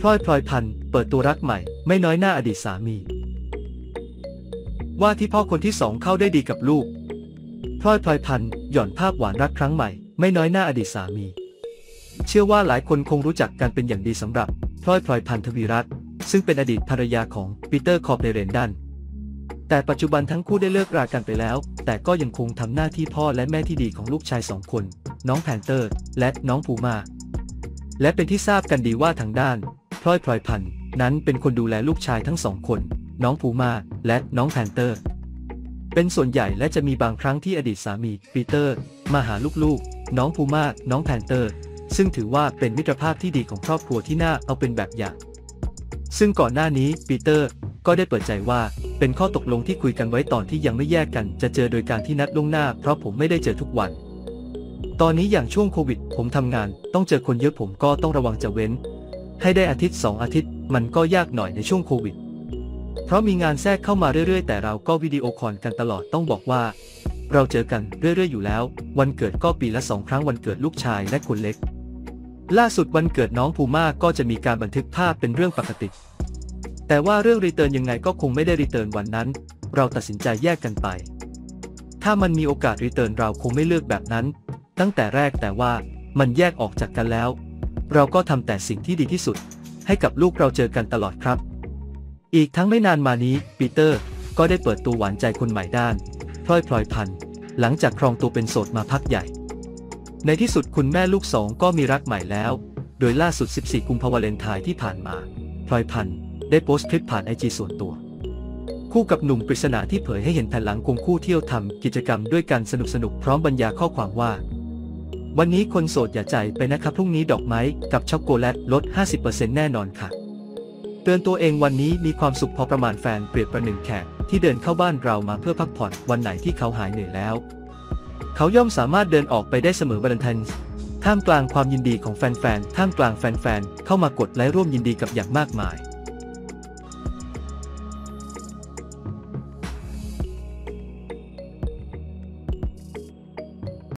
พลอยพลอยพรรณเปิดตัวรักใหม่ ไม่น้อยหน้าอดีตสามี ว่าที่พ่อคนที่สองเข้ากันได้ดีกับลูกพลอยพลอยพรรณหย่อนภาพหวานรักครั้งใหม่ ไม่น้อยหน้าอดีตสามี เชื่อว่าหลายคนคงรู้จักกันเป็นอย่างดีสำหรับพลอยพลอยพรรณทวีรัตน์ซึ่งเป็นอดีตภรรยาของปีเตอร์คอร์ปไดเรนดัลแต่ปัจจุบันทั้งคู่ได้เลิกรากันไปแล้ว แต่ก็ยังคงทำหน้าที่พ่อและแม่ที่ดีของลูกชายสองคน น้องแพนเตอร์ และน้องพูม่า และเป็นที่ทราบกันดีว่าทางด้านพลอยพลอยพันธุ์นั้นเป็นคนดูแลลูกชายทั้งสองคน น้องพูม่าและน้องแพนเตอร์ เป็นส่วนใหญ่และจะมีบางครั้งที่อดีตสามีปีเตอร์ มาหาลูกๆ น้องพูม่าน้องแพนเตอร์ ซึ่งถือว่าเป็นมิตรภาพที่ดีของครอบครัวที่น่าเอาเป็นแบบอย่าง ซึ่งก่อนหน้านี้ปีเตอร์ก็ได้เปิดใจว่าเป็นข้อตกลงที่คุยกันไว้ตอนที่ยังไม่แยกกัน จะเจอโดยการที่นัดล่วงหน้า เพราะผมไม่ได้เจอทุกวัน ตอนนี้อย่างช่วงโควิด ผมทำงาน ต้องเจอคนเยอะผมก็ต้องระวังจะเว้น ให้ได้อาทิตย์สองอาทิตย์ มันก็ยากหน่อยในช่วงโควิด เพราะมีงานแทรกเข้ามาเรื่อยๆ แต่เราก็วิดีโอคอลกันตลอดต้องบอกว่า เราเจอกันเรื่อยๆอยู่แล้ว วันเกิดก็ปีละสองครั้งวันเกิดลูกชายและคนเล็ก ล่าสุดวันเกิดน้องภูมาก็จะมีการบันทึกภาพเป็นเรื่องปกติ แต่ว่าเรื่อง return ยังไงก็คงไม่ได้ return วันนั้น เราตัดสินใจแยกกันไป ถ้ามันมีโอกาส return เราคงไม่เลือกแบบนั้น ตั้งแต่แรกแต่ว่ามันแยกออกจากกันแล้ว เราก็ทำแต่สิ่งที่ดีที่สุด ให้กับลูกเราเจอกันตลอดครับ อีกทั้งไม่นานมานี้ปีเตอร์ก็ได้เปิดตัวหวานใจคนใหม่ด้านพลอยพลอยพรรณหลังจากครองตัวเป็นโสดมาพักใหญ่ ในที่สุดคุณแม่ลูกสองก็มีรักใหม่แล้ว โดยล่าสุด 14 กุมภาวาเลนไทน์ที่ผ่านมาพลอยพรรณได้โพสต์คลิปผ่านไอจีส่วนตัว คู่กับหนุ่มปริศนาที่เผยให้เห็นแผ่นหลังควงคู่เที่ยวทำกิจกรรมด้วยกันสนุกสนุกๆพร้อมบรรยายข้อความว่า วันนี้คนโสดอย่าใจไปนะครับพรุ่งนี้ดอกไม้กับช็อกโกแลตลด 50%แน่นอนค่ะ เตือนตัวเองวันนี้มีความสุขพอประมาณแฟนเปรียบประหนึ่งแขกที่เดินเข้าบ้านเรามาเพื่อพักผ่อนวันไหนที่เขาหายเหนื่อยแล้ว เขาย่อมสามารถเดินออกไปได้เสมอวันไทน์ท่ามกลางความยินดีของแฟนๆท่ามกลางแฟนๆเข้ามากดไลค์ร่วมยินดีกับอย่างมากมาย